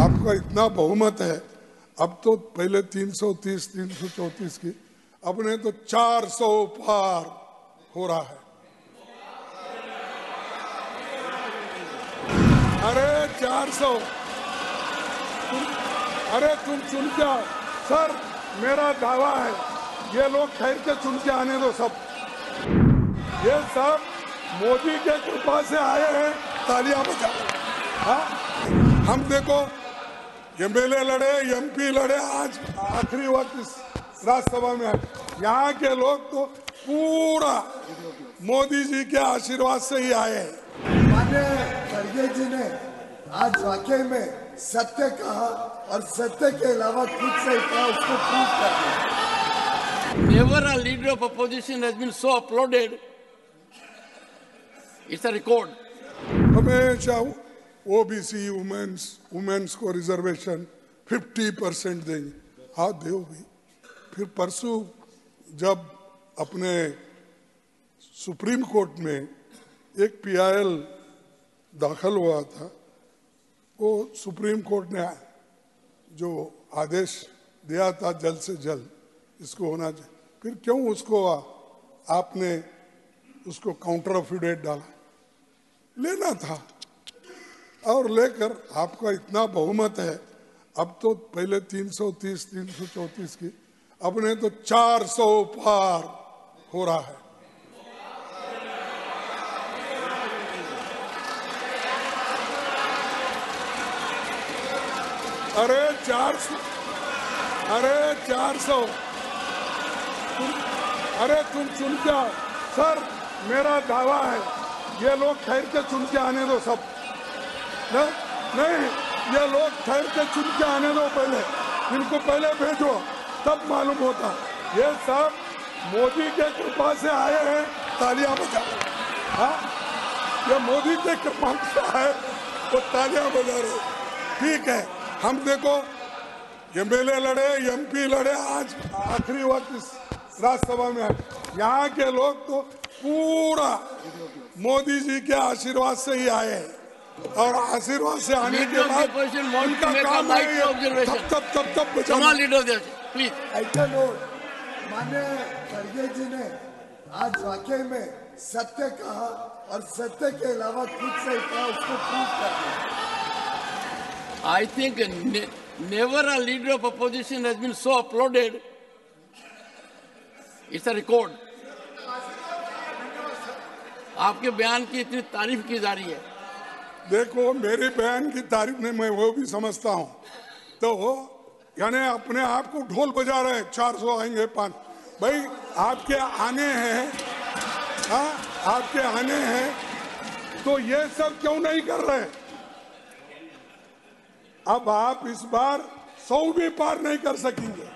आपका इतना बहुमत है अब तो पहले 330 334 की अपने तो 400 पार हो रहा है। अरे 400 तुम, अरे तुम चुन के सर मेरा दावा है ये लोग ठहर के चुन के आने दो सब। ये सब मोदी के कृपा से आए हैं तालियाँ बजा हाँ? हम देखो एमएलए लड़े एमपी लड़े आज आखिरी वक्त इस राज्यसभा में आए यहाँ के लोग तो पूरा मोदी जी के आशीर्वाद से ही आए हैं खड़गे जी ने आज वाकई में सत्य कहा और सत्य के अलावा कुछ सही कहा उसको प्रूव कर दिया Never a leader of opposition has been so applauded. It's a record. हमेशा ओबीसी वुमेन्स वुमेन्स को रिजर्वेशन 50 परसेंट देंगे। हाँ दो भी। फिर परसों जब अपने सुप्रीम कोर्ट में एक पीआईएल दाखिल हुआ था, वो सुप्रीम कोर्ट ने जो आदेश दिया था जल्द से जल्द, इसको होना चाहिए। फिर क्यों उसको आपने उसको काउंटर अफिडेट डाला? लेना था। और लेकर आपका इतना बहुमत है अब तो पहले 330 334 की अपने तो 400 पार हो रहा है। अरे 400 अरे 400 तुम, अरे तुम सुन के सर मेरा दावा है ये लोग ठहर के चुन के आने दो सब। नहीं ये लोग ठहर के चुन के आने दो पहले। इनको पहले भेजो, तब मालूम होता। ये सब मोदी के कृपा से आए हैं, तालियाँ बजा हाँ। ये मोदी के कृपा से आए तो तालियाँ बजा रहे ठीक है, हम देखो एमएलए लड़े एमपी लड़े, आज आखिरी वक्त इस राज्यसभा में आए यहाँ के लोग तो पूरा मोदी जी के आशीर्वाद से ही आए हैं। और आशीर्वाद से आने के बाद माननीय जी ने आज वाकई में सत्य कहा और सत्य के अलावा खुद से कहा उसको प्रूफ कर I think never a leader of opposition has been so uploaded it's a record आपके बयान की इतनी तारीफ़ की जा रही है। देखो, मेरे बयान की तारीफ़ में मैं वो भी समझता हूँ। तो यानी अपने आप को ढोल बजा रहे चार सौ आएँगे, पाँच। भाई, आपके आने हैं हाँ आपके आने हैं तो ये सब क्यों नहीं कर रहे? अब आप इस बार सौ भी पार नहीं कर सकेंगे।